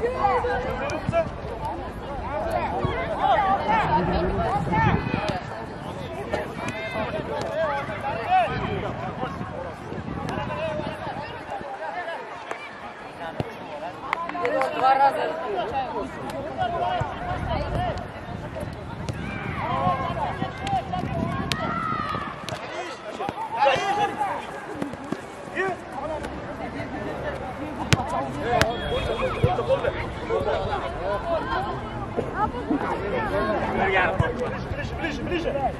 Два раза. Ближе, ближе, ближе.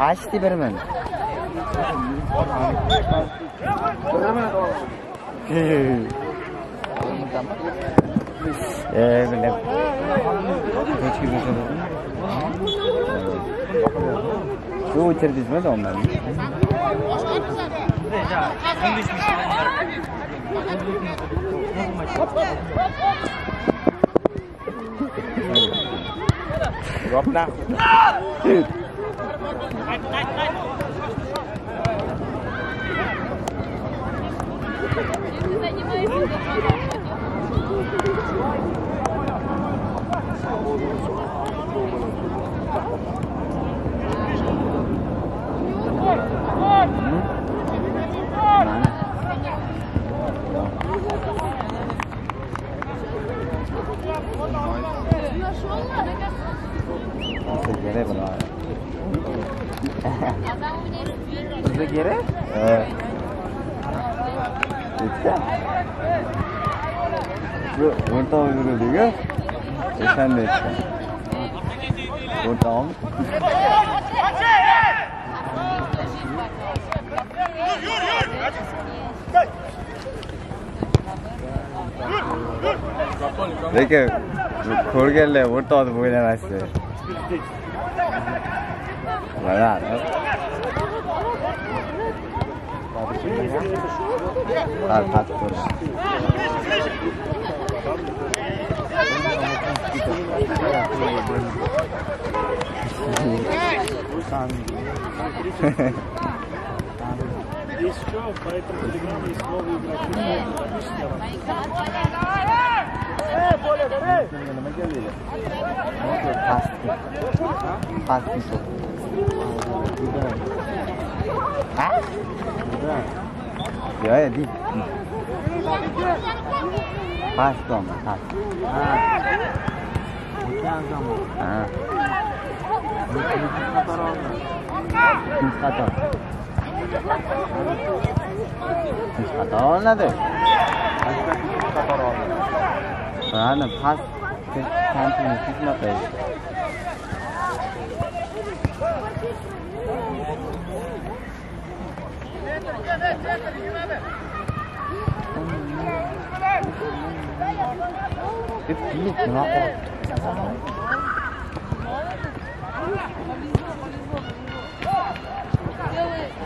Açtı bir men. Ee, böyle. Kaç gibi sanırım. Bu içeri dizmez onlar. Başka bir Drop now. Mm-hmm. Bizga kerak? Evet. Bitti. Bu o'rta yuruvdiku o'shanda aytgan o'rtog'im lekin ko'rganlar o'rtoq deb o'ylamasdi mana ha qattiq ko'rdi Есть что, по этой телеграмме есть новые игроки. nima keldinglar pastki pastki shu ha yo'q yo'q dik past tomon 나는 파스 한팀이 피신났다 이거 빌리 지나고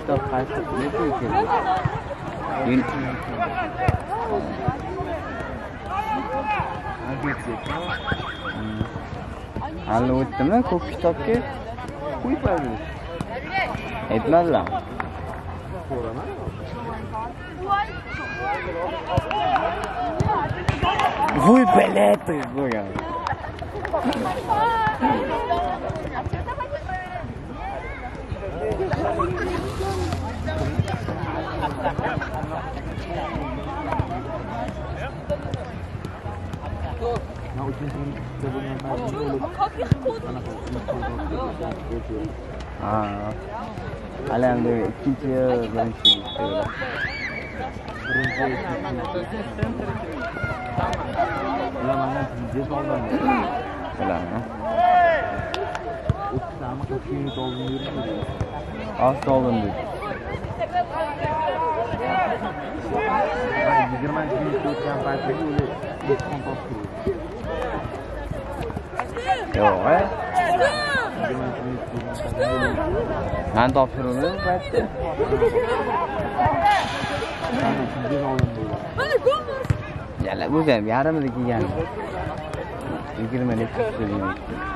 the five to three. hali o'tdimi ko'k kitobga qo'yibadi aytmadilar Вы балеты, Гуя. Thank you. 나 오신 저분이 아 알레안데 키치어 런치 لا لا hasta oldum dedi. Yigirma yillikda o'tgan paytida uni ilk qon Yo'q, a? Men topshiruvni paytda. Yalla, o'zim yarimini kiygandim. 20 litr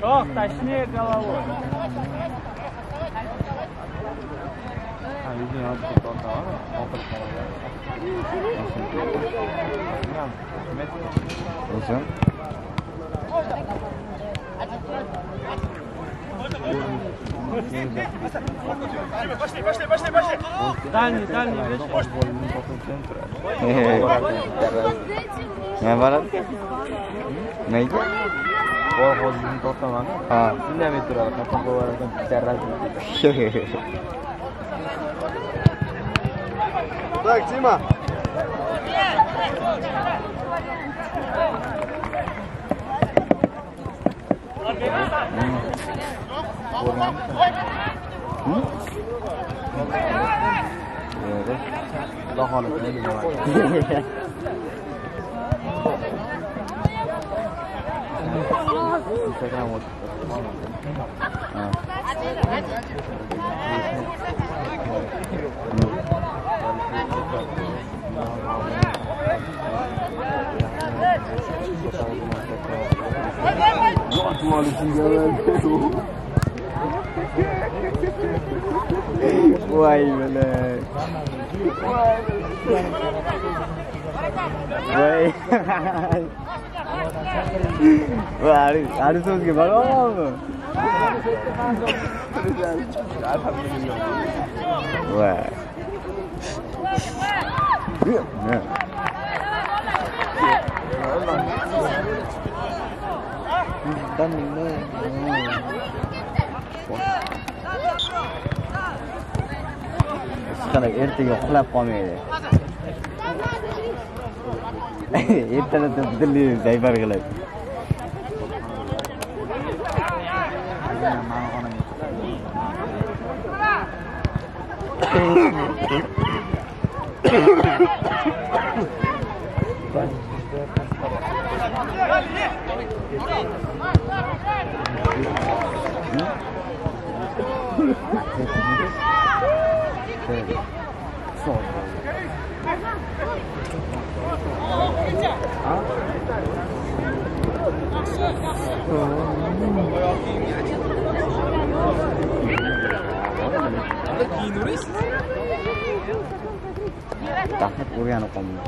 Тох, точнее головой. А, видимо, он тут он, да? Он yozib tortaman. Ovqat qiladi. o'zim Дальний, дальний, видишь? nima boradi nimaga Voy, hozir tortaman. ha Indamay turadi. Qachon qo'yarkan charrasi. Так, Тима. Not one single Uai, moleque. Uai. Uai, olha só os que falam. Uai. Good man. He's done man. Sana ertaga uxlab qolmaydi. Ertalabdan dilni zaybar qiladi. Mana xonaga. Olha aqui, não é isso? Takut Uriano ya, kamu.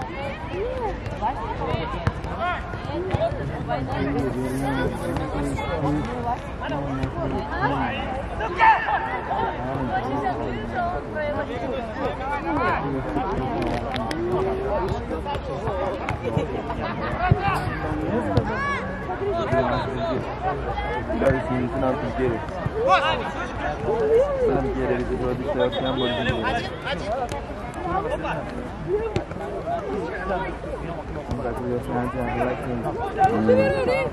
Dari sini senang pikir. Senang. Congratulations and electing. Congratulations.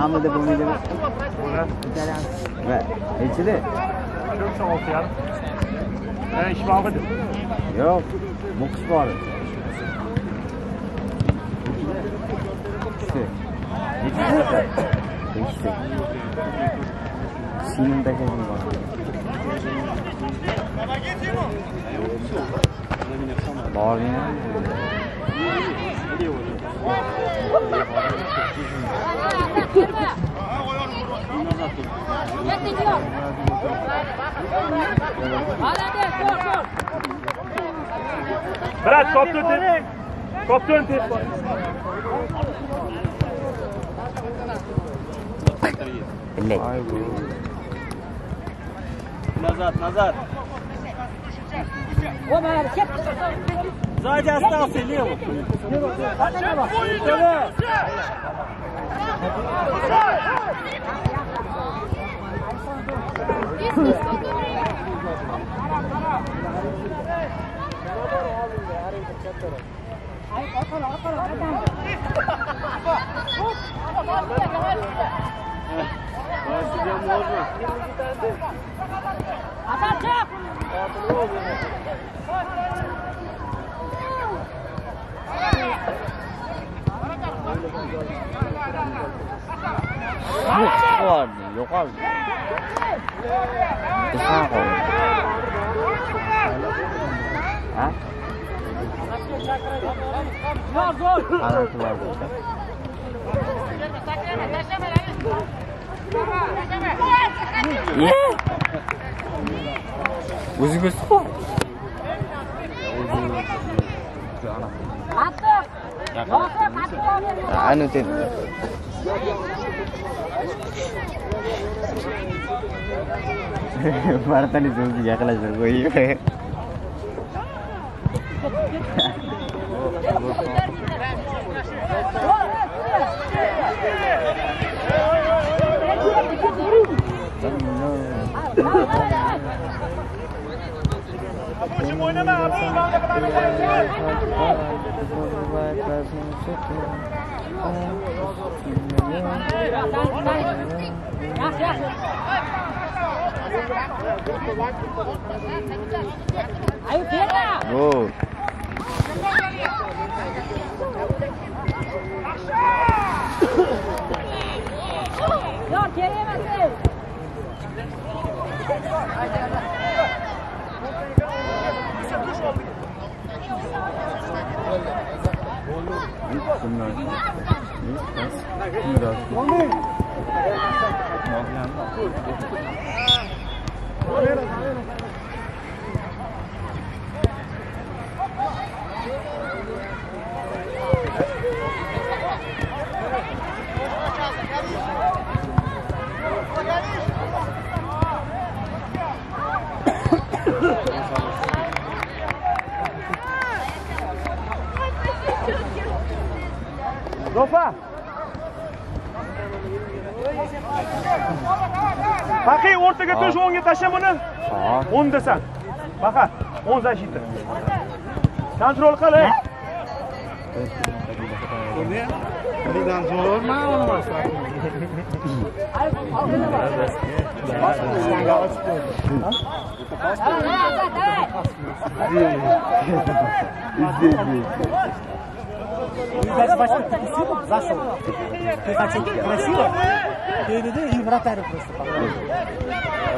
Hamlet de bombe deve. Beh, e ce de? Çok sağ ol ya. Ben iş var mı? Yok, boks var. İşte. İşte. İşte. Sinimdeki Berat koptu tep. Koptu tep. Назад, назад. Омар, сядь. Сзади остался, левый. Давай! Hah? حالة الله وزيك بس أنا تاني مرتني زوجي يا خلاص Gracias. Wow. Bunlar. Ne? Nasıl? Bunlar. Muhammed. Muhammed. Opa! Baqiy o'rtaga tush, o'ngga tasha buni. Ha. 10 dasan. Baqa, 10 защита. Kontrol qil. ey. Zo'rma, uni maslahat. Зашел. Ты хотел красиво? Ты иди и вратарь просто попал.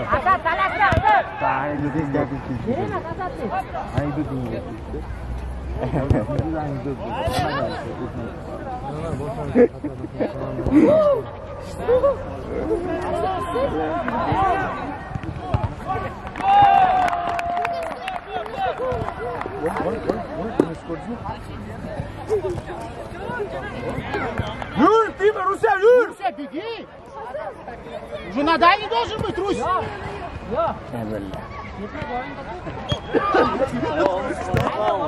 Asad talashma Asad. Ayni gapi keldi. Emas Asadni. Ayni dinga. Yur, Тима, Руся, yur. Руся, беги! Уже на дальний должен быть, Русь! Я! Я! Э,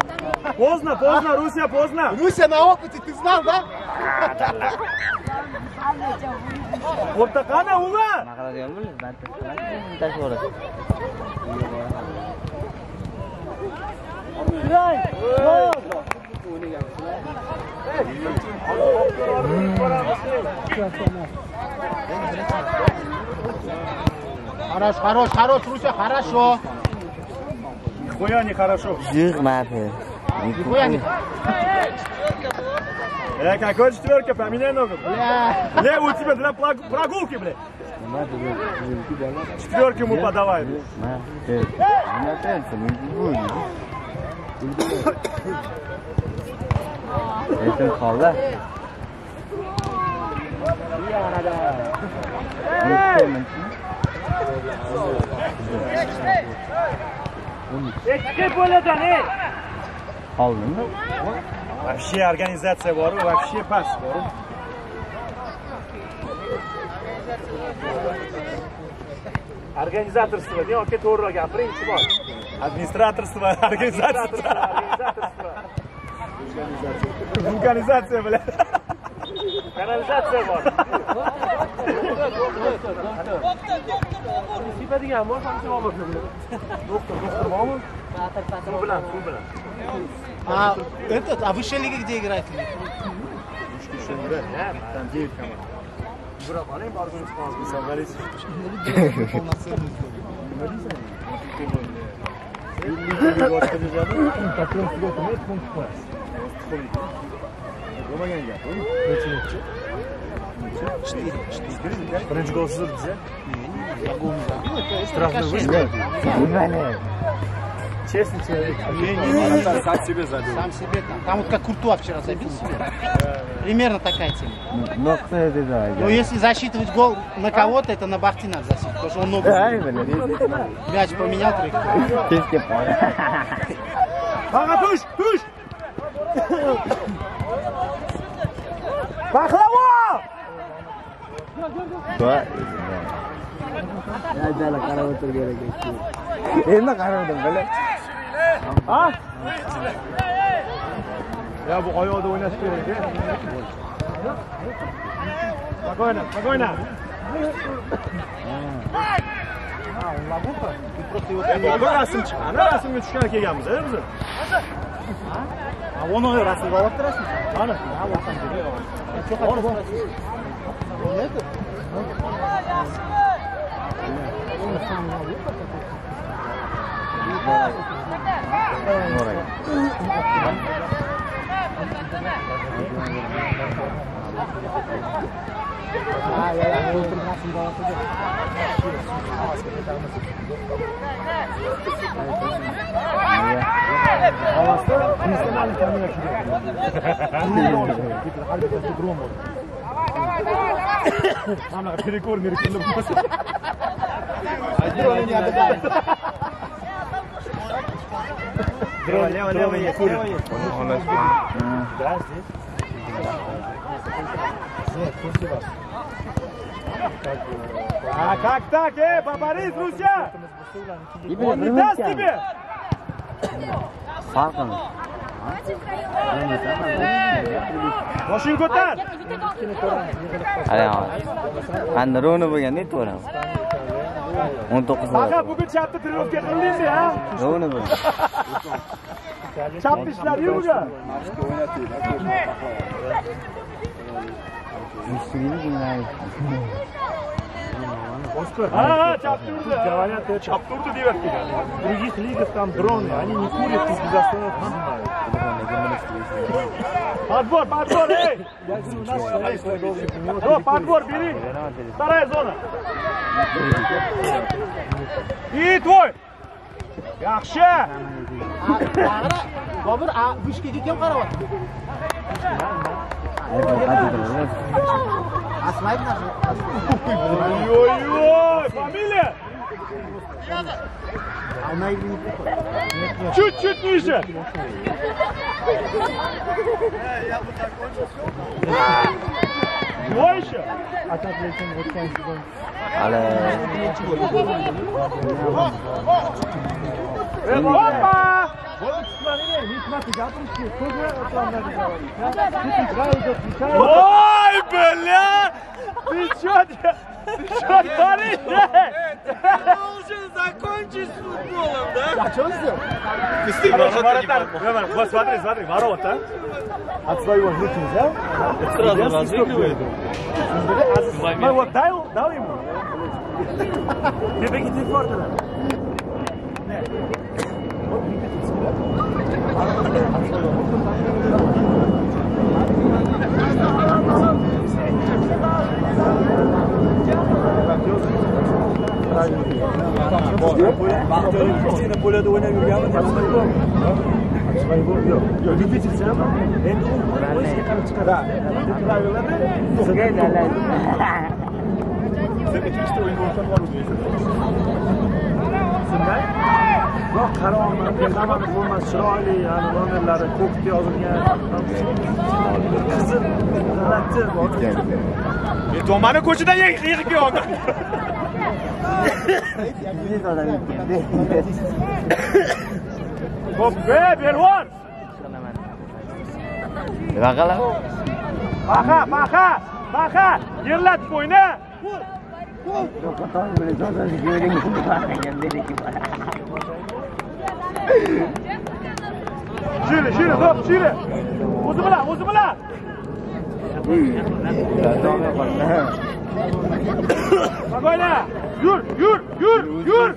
поздно, поздно, Руся, поздно! Руся на опыте, ты знал, да? Вот такая на ула! Сейчас у нас. Хорош, хорош, хорош, Руся, хорошо. Нихуя не хорошо. yig'madi Нихуя не... Э, какой четверка? Поменяй ногу. Бля. Не, у тебя для прогулки, dedi Четверку ему подавай. nima nima Ikki bo'ladan, ey. qoldimi Вообще организация bor, вообще pas bor. Organizatorство, ne yoki to'g'riroq gapiring, shu bor. Administratorство, organizatorство. Vulkanizatsiya bilan. Kanalizatsiya bor. Sipadigan bor, ham javob Doktor, doktor bormi? Suv bilan, suv bilan. А этот, а высшая лига где играет? Там 9 команд. Biroq oling, Bo'lmagan gap. Necha necha? Necha? 4. 4. Честный человек. Сам себе забил. Сам себе. Там вот как Куртуа вчера забил себе. Примерно такая тема. Но кто это да. Ну если засчитывать гол на кого-то, это на Бахти надо засчитывать, потому что он ногу. Мяч поменял траекторию. Ты понял. Ага, туш, туш! Ajala qarab o'tirgan ekan endi qaradim bola Ha? Ya bu oyoqda o'ynash kerak. Spokойно, spokойно. Bir rasm chiqqan, rasmga tushgan kelganmiz, biz. A uno de las iba a otras y ahora sí, vamos a video. Yo ahora voy a decir. Ah, ya, ya, ya, ya, ya, ya, ya, Mana перекор мерекелі болмаса. Лево, лево, лево есть, лево есть. Да, здесь. А как так, э, Бабарис, друзья? Не даст тебе! Farqini Boshing ko'tar! qani roni bo'lganda aytib yuboramiz o'n to'qqiz Baqa bugun chapni тренировка qildingmi, ha? roni bo'lgan Chapni ishlari bugun. Oscar. Ha çaptırdı. Говорят это. Çaptırdı diyor. Других лигах там дроны, они не курят и без остановки снимают. Подбор, подбор, эй! Я говорю, у нас человек должен понимать. Алло, подбор, бери! Вторая зона! И твой! Yaxshi. Bobur, bu ishga kim qarayapti? А слайд наш? Ой-ой-ой! Фамилия? Она или не? Чуть-чуть ниже! Я бы так больше? А так lecimy od końca. Ale... Опа! Вот стране, не смотри, я пришли. Тоже от вам надо говорить. Ой, бля! Ты чё, ты чё творишь? Ты должен закончить с футболом, да? А что он сделал? Ты с ним ворота. Вот смотри, смотри, ворота. От своего руки взял. Сразу разыгрывает. А вот дал, дал ему? Ты бегите фортера. Sudah. Yo'q qaroqman namani bo'lmas chiroyli nomerlari ko'kda yozilgan qizil xarakter domani ko'chadan yig'ib yog'di Hop be, nima qilaman Paxa, paxa, paxa! Yerlatib o'yna! Shiri, shiri, top, shiri! O'zi bilan, o'zi bilan! Spokojno! Yur, yur, yur, yur!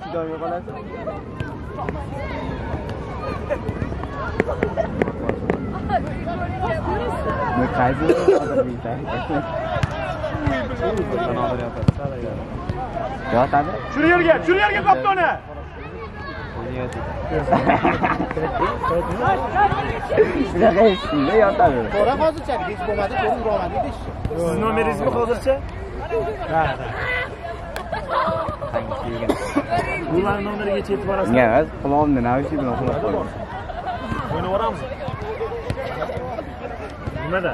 yotadi Shur yerga, shur yerga qopdi uni! shunaqa eshitdingda yotadi To'ra hozircha hech bo'lmadi, to'g'ri urolmadi deyishdi. Siz nomeringizni hozircha? Ha, Bularni nomerigacha yetib borasiz. emas qulog'imni navishi bilan uxlab qo'ydim O'ynab boramiz. Nimada?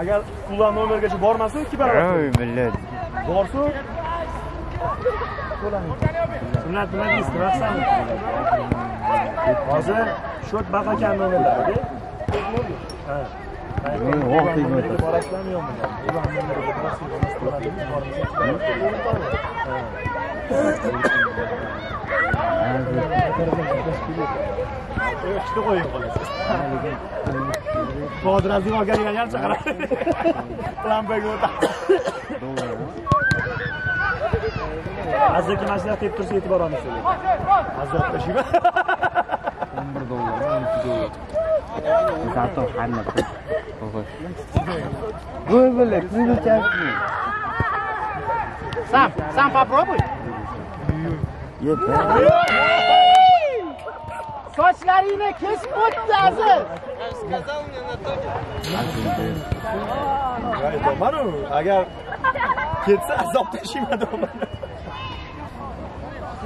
Agar ular nomergacha bormasa, ikki barobar. millat Borsa, to'laning. Sunnat nima deysiz? Rahsan. Hozir shot borasiz, to'ladingiz, bormasa, ikkita qo'ying qolasiz. Hozir azim olganiga yarcha qarang. Lambaga o'tadi. Azizki mashina tep tursa yetib boramiz sizga. Azizat tashiymi? o'n bir dollar o'n ikki dollar зато hamma Voy блядь, участник. Сам, сам попробуй. Sochlaringni kesib o'tdi Aziz. Aytmanu, agar ketsa azob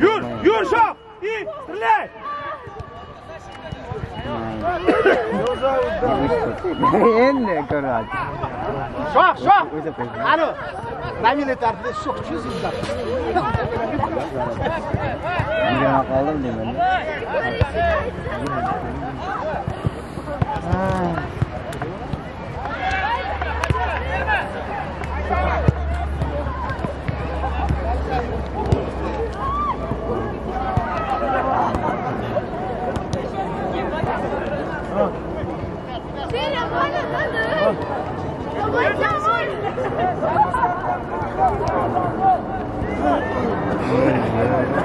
yur, yur shoh. И стреляй. Endi ko'radi. Shoh, shoh. O'zi qo'ydi. Alo. Ravili tarafida shoh chizinglar. Nima qoldim deyman. Seria, Yeah.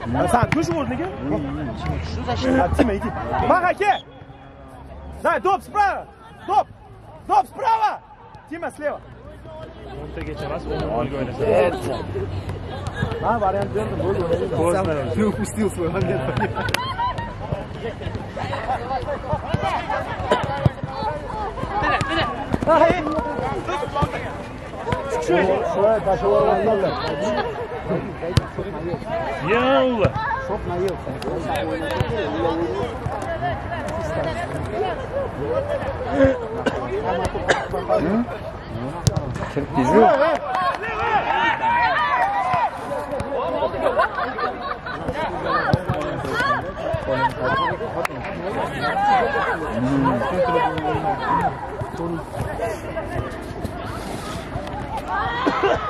O'ynani, молодой. Sen tush o'rniga. Shu защита. Тима, иди. Baqa, kel. Дай, доп справа. Доп. Доп справа. Тима слева. o'ntaga emas o'n olga o'ynasa Ha, variant berdim, bo'ldi. o'ynaydi. Ты упустил свой момент. Sho'ya tashlab Яула! Чтоб наелся. Черкизю. Mm-hmm.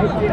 Здорово!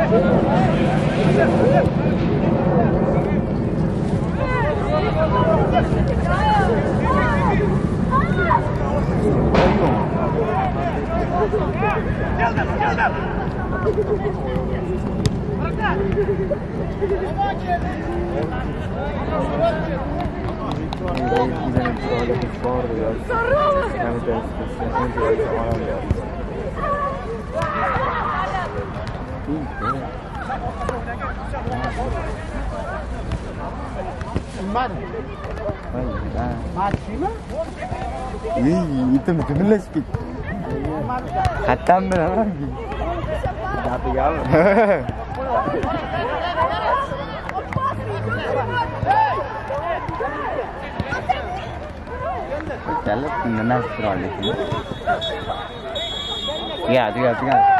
Itim jumlashib ketdi. qayerdan bilaman Gapigami? Chala nima chiroyli. Tuga, tuga, tuga.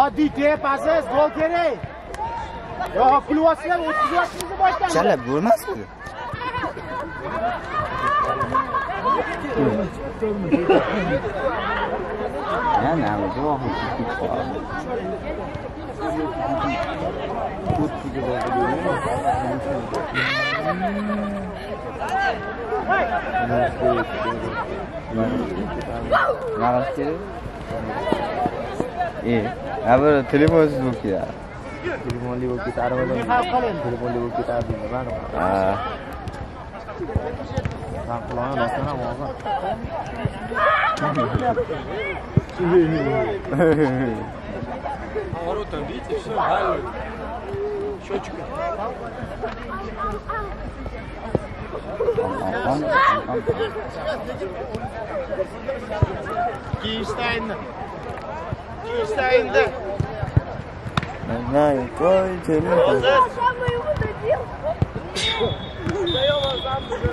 Oddiy tepasiz, gol kerak. yo'q kulyapsizlar, 30 yoshingizni boshdan. Chala bo'lmasdi. Ya, nima guvohi ketib qoldi. Nima kerak? E, ha bir telefonsiz bo'lib ketadi. Telefonli bo'lib ketar, aravadan. Telefonli bo'lib ketar deydi. Mana. Qulog'ini bosgan ham og'ir. Поворотом, видите, все, дальний. Счетчик. Киевстайн. Киевстайн'da. Ben знаю, koy canım.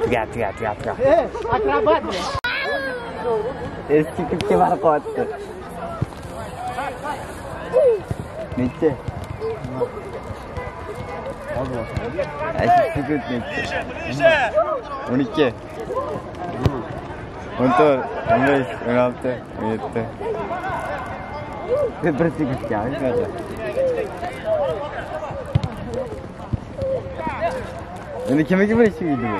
Tüya tüya tüya tüya. Eski küpke var koydu. Bitti. Erkek sıkıntı bitti. 12. 14, 15, 16, 17. Ve pratik ihtiyacı kadar. Şimdi kime gibi işi gidiyor?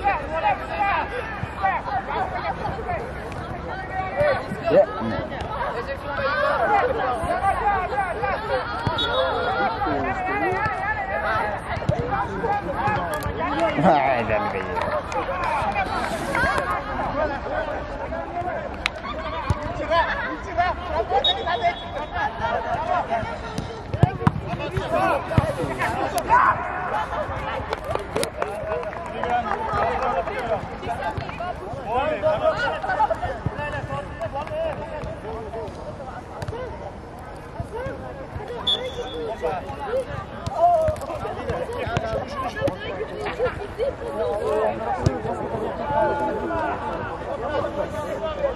Yeah. هذا البيت Yeah!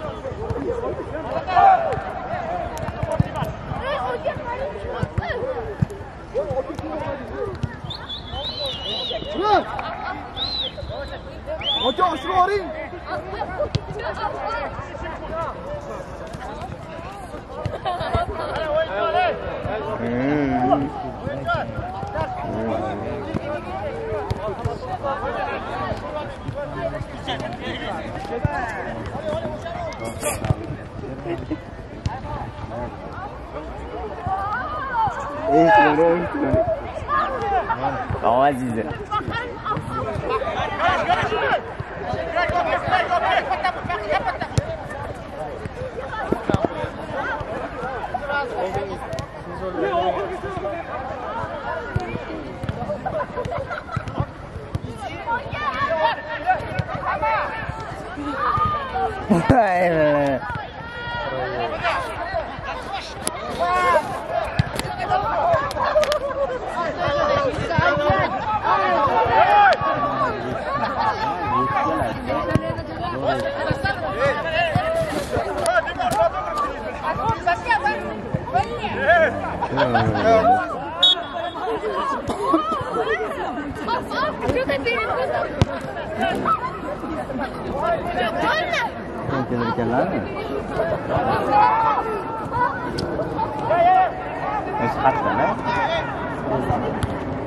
Oh, もちろん。後ろ悪いえー、すごい。マジで。我太了。Anche perché l'anno è?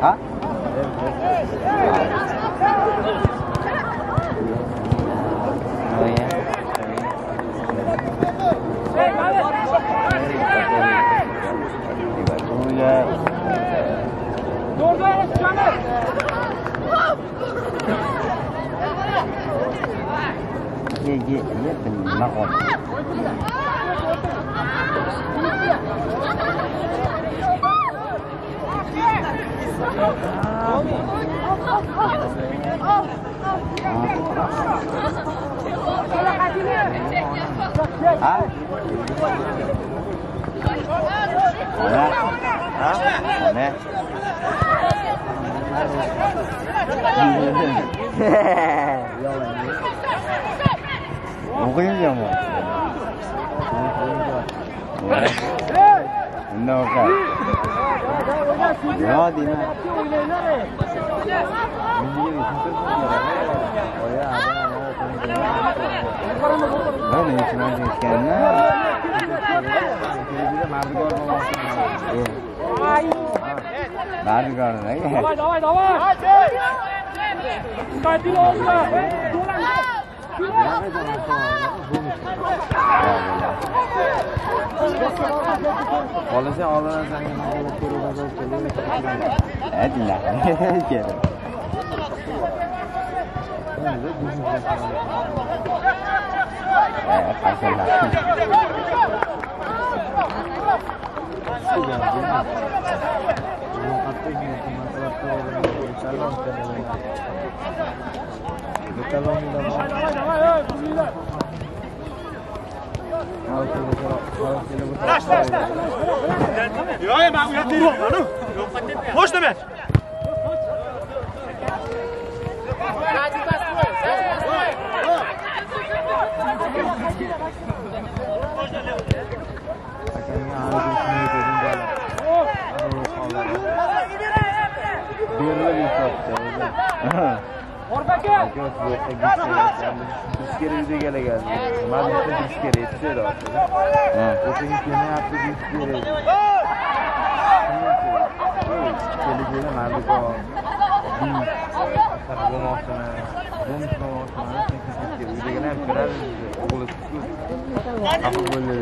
Ah? Gigi, ini benar kok. Oh, Mana? Hah? Mana? 먹으려고 뭐. 나오까. 어디나? 너는 이렇게 있 bir necha marta aytganini mardikor davay davay davay Olacak olarak zengin olup bir uzak olsun. Hadi lan. Ja, maar hoe gaat die? Можно мяч? Iskeri gelgan. Mana shu iskeri yetishadi orqada. O'shaga kelmayapti iskeri. Keligini mana bu Sana bo'lmoqchimi? Uydagilar ham ko'radi Xafa bo'ldi.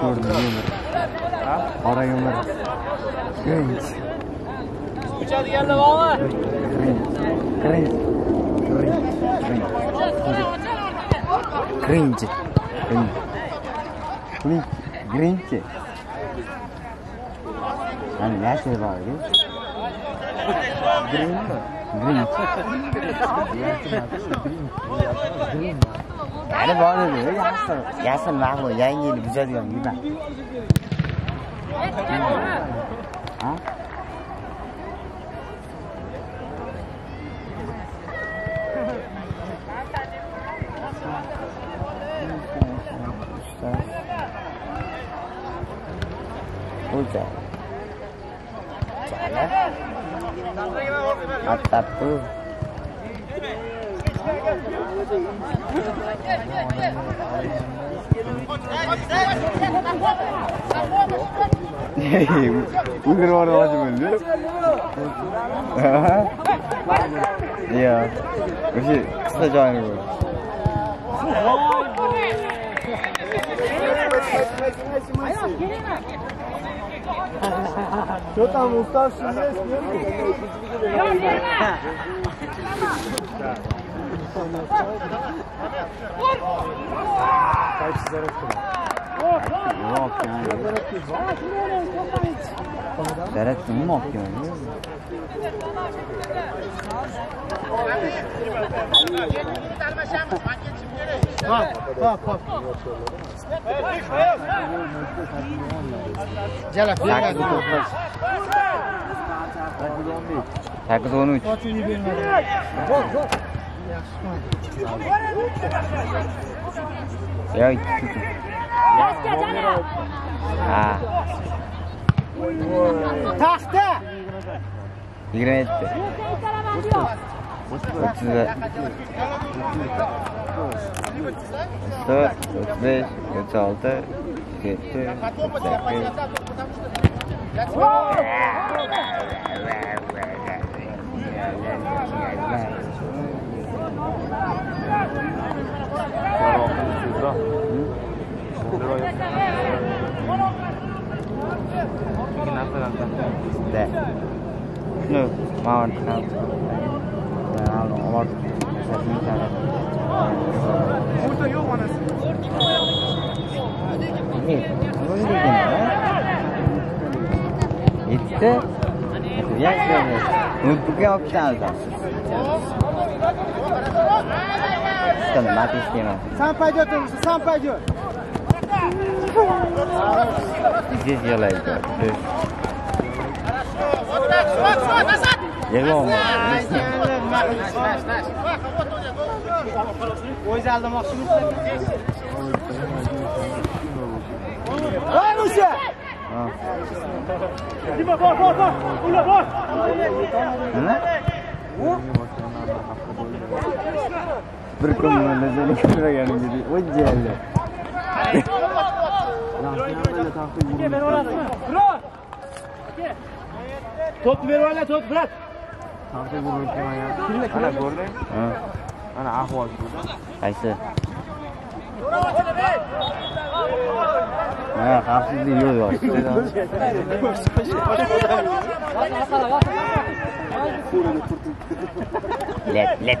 Ko'rdim yumir. Qora yumir. Grinch. Grinch. Grinch. Grinch. Grinch. Anh lá xe rồi chứ. Green. Green. Green. Yani böyle diyor yazsın. Yazsın lan bu yayın yeni güzel diyorum gibi. Ha? Güzel. 아따 뿌 우그러워라 하시면요? 야, 역시 스타 좋아하는 거야. Что там, уставший есть? нет? Yok yani. Zarat kim yok yani? Hop, hop, hop. Jala, Sakkiz to'qqiz. Sakkiz o'n uch. Ochini bermadi. Zo'r, zo'r. Yo ikki. Ha, Taxta. 27 30 34 kenapa lantas deh nu mau nak dalam awal sesi cara ini aku ini gimana itu ya sudah numpuknya opsional dah ちょっと待ってしてます。参拝所と参拝。Здесь yig'laydi. Yig'lama. O'zi aldamoqchimisiz? Voy o'sha! Dima bor, bor, bor. Ula bor. Nima? Bir kun nazarga ko'rmaganingizda o'jjali. Top ver ola, top bırak. Ana ko'rding? mana ahvol shu. qaysi? Ha, xavfsizlik yo'q yo'q. Let, let.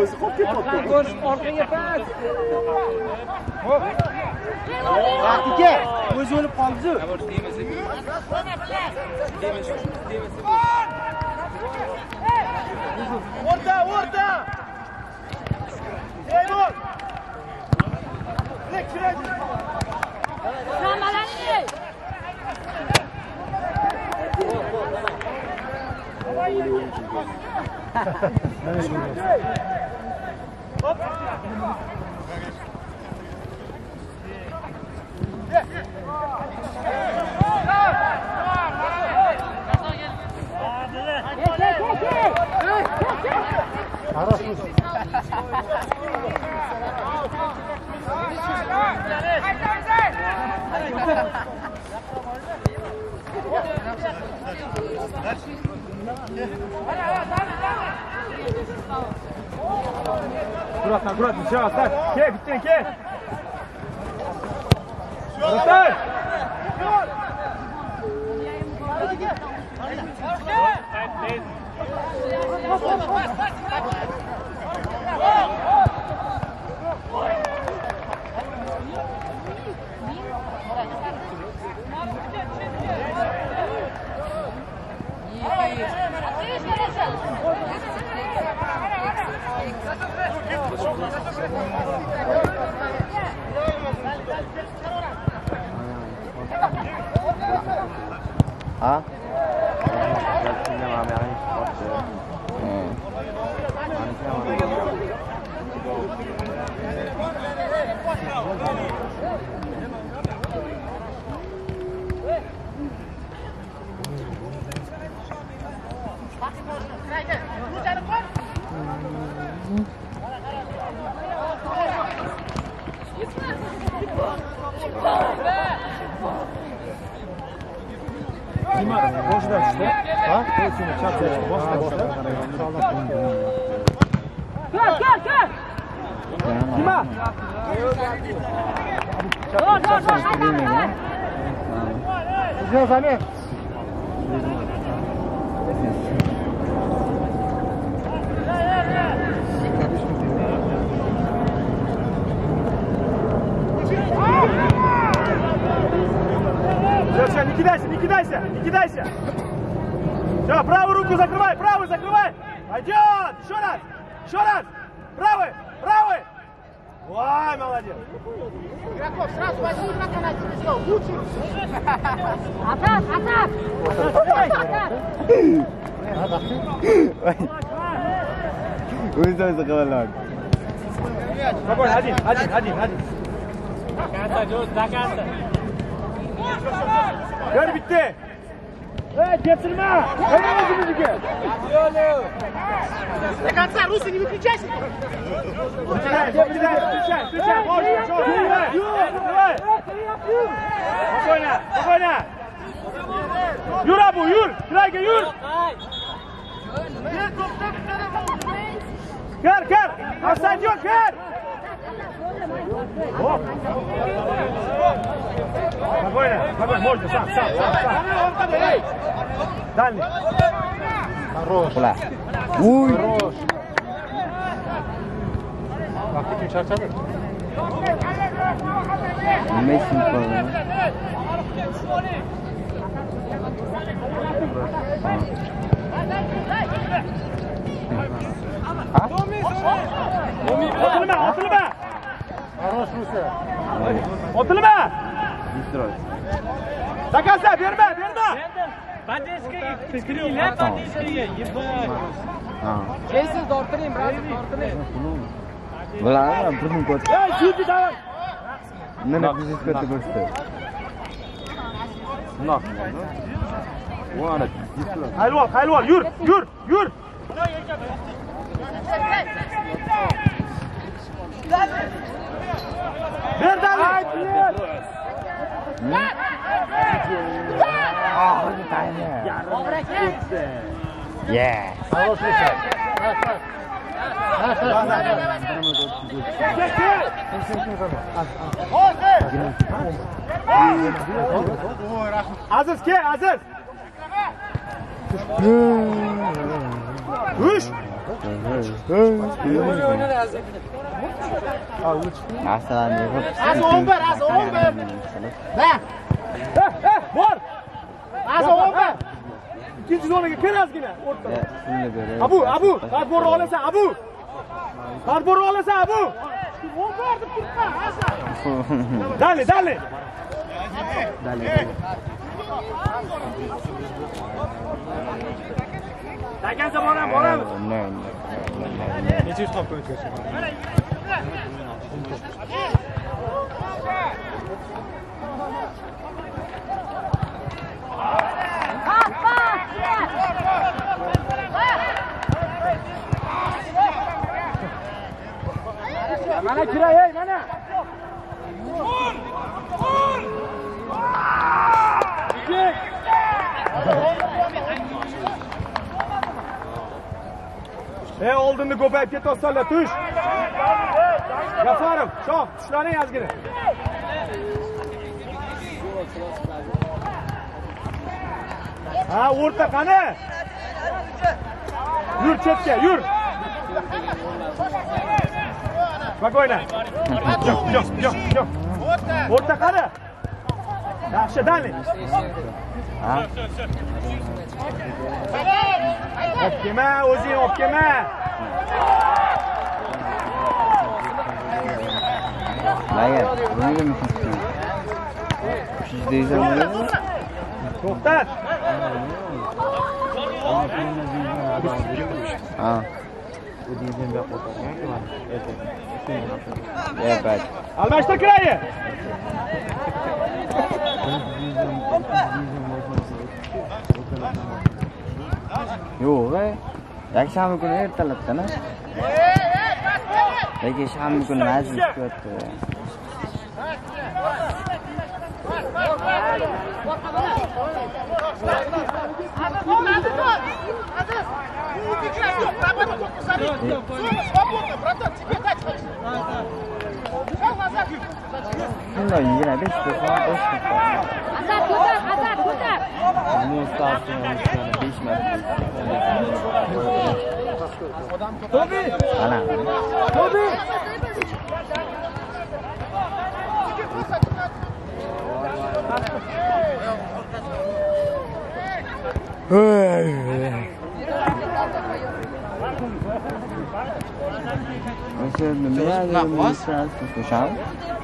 o'zi qo'lib ketyapti ko'rish orqaga pas aka o'zi o'lib qoldizu o'rta o'rta teymur Ramazan более умный. tem aqui? Все, правую руку закрывай, правую закрывай. Пойдет. Еще раз, еще раз. Правый. Ой, молодец. Игроков, сразу возьми игрока на тебе, все, лучше. Атак, атак. O'zini o'zi qilaveradi. Спокойно, один, один, один, один. Gör bitti. Hey, getirme. Öyle özümüzü До конца, Руси, не выключайся! Включай, включай, включай! Можно, что? Давай! Давай! Спокойно, спокойно! Юрабу, Юр! Драйга, Юр! Кар, кар! Осадьё, кар! Спокойно, спокойно, можно, сам, сам, сам, сам. Дальний. Qula. Uy. Nima ishing qoldi? Otilma, otilma. Otilma. Destroy. Zakasa, berma, berma. Ha. Bularni bir kun ko'rdi. Ey, jiddiy davay. Meni biznes ko'rdi ko'rdi. Bunaqa. Bu ana destroy. Hayval, hayval, yur, yur, yur. Oh, look at that. Yeah. Follow through Üç. Aslında yig'ib. Az o'n bir, az o'n bir. Bor. Az o'n bir. İkinci zonaga kel ozgina. o'rtaga. Shuni berib. Abu, Abu, tadbirni olasan, Abu. Tadbirni olasan, Abu. Dale, dale. Dakan zamonam boramiz. unday Necha yuz topgan o'tkazgan? Mana kiray, ey, mana. Ey oldinni ko'payib ketyapsanlar, tush. Gafarim, shoh, tushlaring ozgina. Ha, o'rta qani? Yur chetga, yur. Spokойно. Yo'q, yo'q, yo'q, yo'q. O'rta qani? Yaxshi, dali. ha Olib kelma, o'zing olib kelma. To'xtat. Ha. Almashtir kirayi. Yo'q, e. yakshanba kuni ertalabdan-a. Lekin shanba kuni majlis kelyapti. Свободно, братан, тебе дать хочу. Взял назад. Shunday 25 to'qson 5 to'qson. Azat, ko'tar, azat, ko'tar. Buni stavkani 5 marta. Ana. O'sha nima administratsiya qo'shamiz? Ha,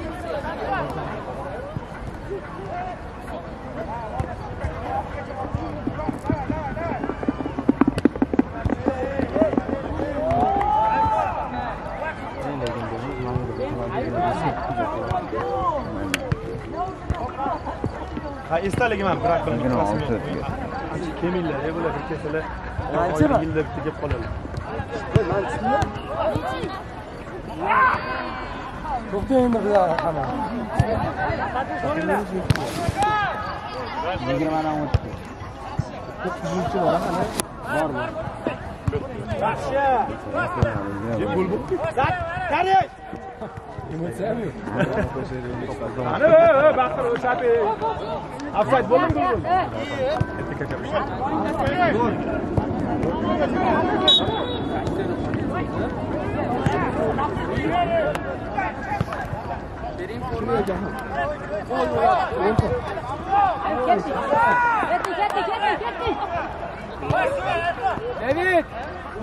esdaligim ham birak bilan. Kelminglar, ey bular kelsalar. Oyda yilda bitta kelib qoladi. To'xta endi bular hamma. Yigirmadan o'tdi. To'qqizinchi bor. Bor bor. Yaxshi. Gol Gülümsemiyor. Ana bakır o şapı. Afiyet bulun bulun. Vereyim formayı. Ketti, ketti, ketti, ketti. Evet.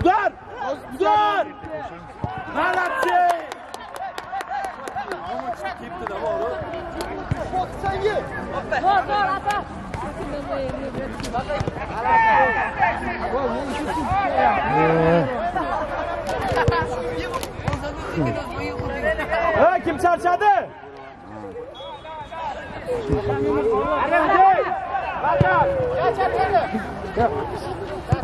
Uzar. Uzar. Malatya. Uдар! Молодцы! Bor, bor, azat. Ha, kim charchadi? Aytdi, to'g'ri aytdi.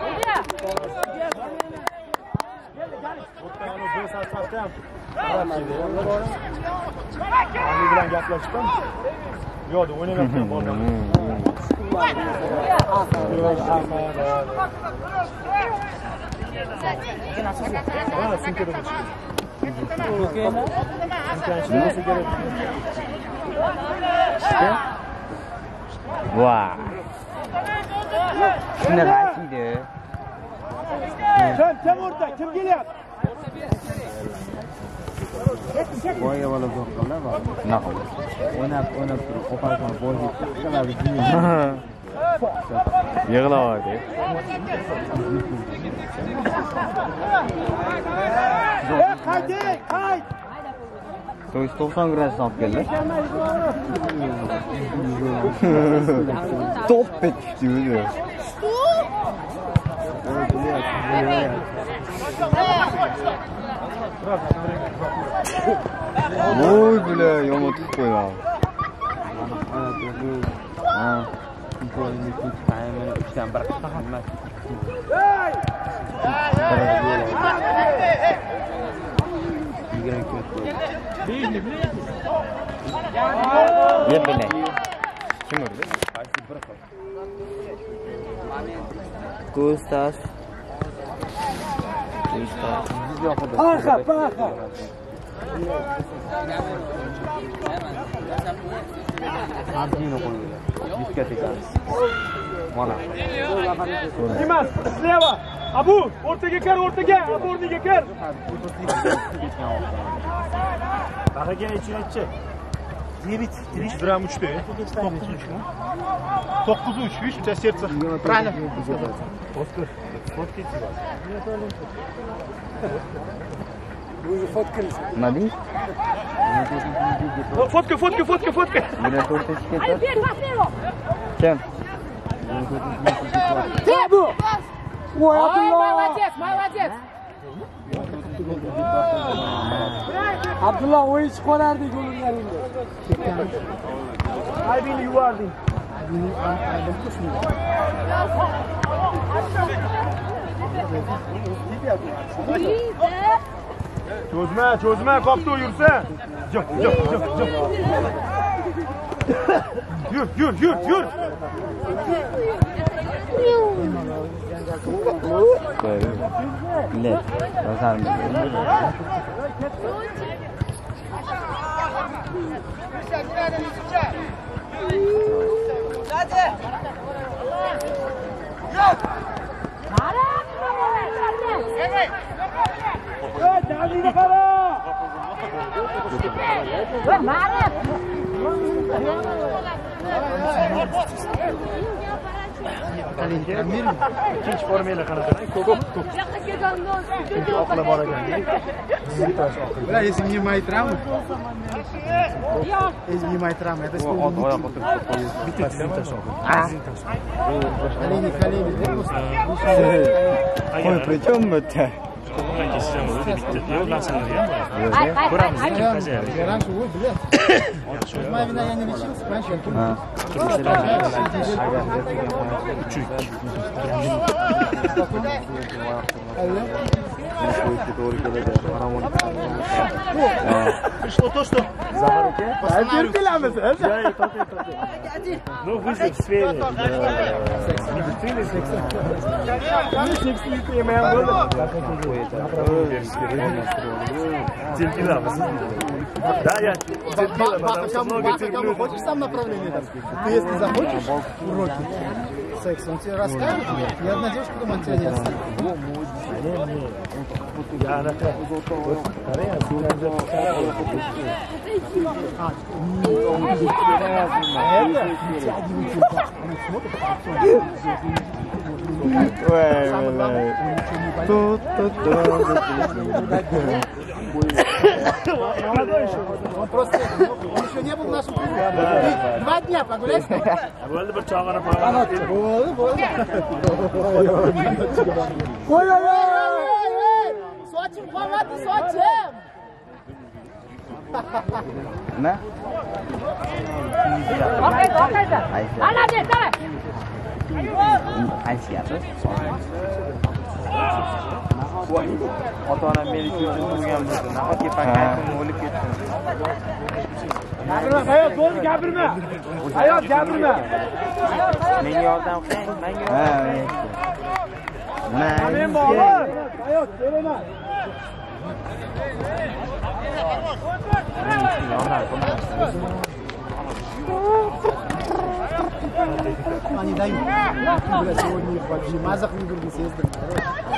Ali bilan gaplashdim. Yo'q, deb o'ynamayapman voy Kim, kim o'rta? Kim kelyapti? boyga bola zo'r qildi shunaqa o'ynab o'ynab turib chiqqanlari yig'lavordi Ey, qayting, qayt! to'ychi to'qson gradus olib keldi to'ppa tushdi o'zi voy bular yomon tutib qo'ygan ha uchdan bir emas Ey! yigirma ikki yer bilay kim urdi Gustav Paxa, paxa. Arjino qo'ydilar diskotekani mana Emas, sleva. Abu, o'rtaga kir, o'rtaga. Abu o'rniga kir. Baqaga nechchi? 9 3 грамм 3 9 3 9 3 видишь, у тебя сердце правильно. Фотка. Фотки nima deysiz Фотка, фотка, фотка, фотка. bular to'rtinchi ketdi Вперед, вперед! kim Ой, молодец, молодец! abdulloh o'yinchi qolardik o'limlaringda Aybini yuvarding. Bunu alabilir miyim? Çözme, çözme, kaptı yürüse. Cık, cık, cık, cık. Yür, yür, yür, yür. Böyle. Millet. Bakar mısın? Güzel, güzel, güzel. Marek! Marek! Ikkinchi formanglar qanaqa? Ko'p, ko'p. Ikkinchi oqila bor ekan. Бля, esimga мне мои травмы, если мне мои травмы, это qo'y причем это Ay, ay, ay, ay. Я раньше, ой, блядь. Моя Пришло то, что за руки. Потерпелямыз. А, да, топе, топе. Ну, вы же в сфере. Да, я много терплю. Хочешь сам направление? Ты если захочешь уроки секс, он тебе расскажет? Ни одна девушка дома тебя не оставит. Я anaqa qara ya senlarda Молодой еще. Он просто он еще не был в нашем клубе. Два дня погулять. Болды бір чағырып Болды, болды. Ой-ой-ой! Bo'ldi, bo'ldi. Ой, ой, Sochim qolmadi, sochim. nima Orqaga, orqaga. Молодец, давай! qaysi gapi ota onam meni uchun tug'gan bo'lsa nahotki pakaytim o'lib ketdim Gapirma, hayot bo'ldi, gapirma. Hayot gapirma. menga yordam qiling menga 阿明，我。Они дают. Бля, сегодня их вообще мазах не грубо съездили.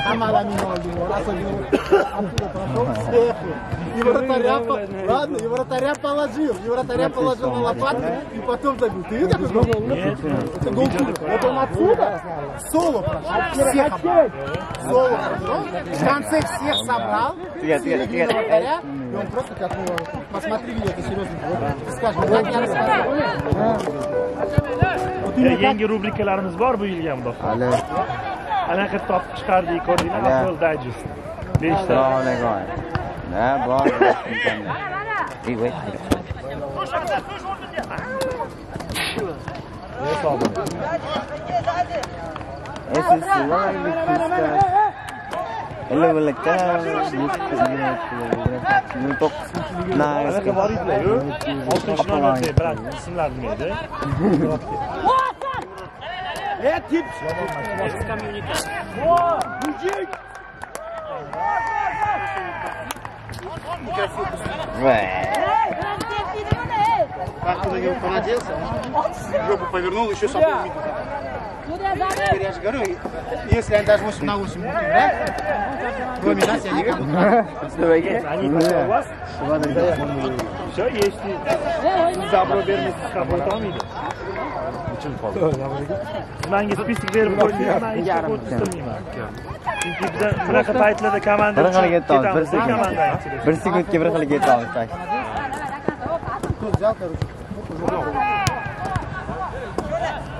Хамалами Рональдинho, особенно вот оттуда прошел сверху. И вратаря, ладно, и вратаря положил, и вратаря положил на лопатку, и потом забил. Ты видел такой гол? Это гол. Вот он отсюда соло прошел, всех. Соло прошел, в конце всех собрал, тихо. вратаря, и он просто как, ну, посмотри, видео, это серьезно. Вот, скажем, как я рассказывал. Yangi rubrikalarimiz bor bu yilgi ham Hali. anaqa topib chiqardik ko'rdinglar. Apple Digest beshta Assalomu alaykum. Na, bor. Ey, wait. Ese es igual. Bunu tok. Edilar-yu oltinchi nomerda brat Этим... Как ты на него понадеялся? Жопу повернул, еще собой увидел. Я же говорю, если они даже 8 на 8 будут играть, кроме нас, я не не они у вас все есть добро bermaysiz qabul etolmaydi manga spisik berib qo'ydingiz man hech narsa chunki biza bunaqa paytlarda komanda Bir xil ketamiz, bir ketamiz sekund. komanda Bir sekundga bir xil ketamiz.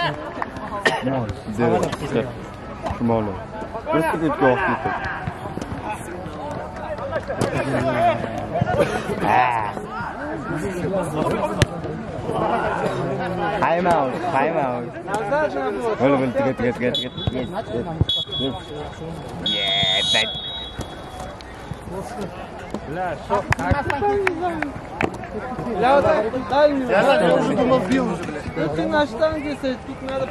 ham No, zero. Step. Tomorrow. Well, well, get, get, get, get. Yes, yes, yes. Yeah, bet. لا شوف that. Я уже думал, бил уже, блядь. Ты на штанге стоит, тут надо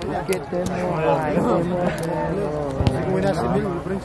get them get them more bring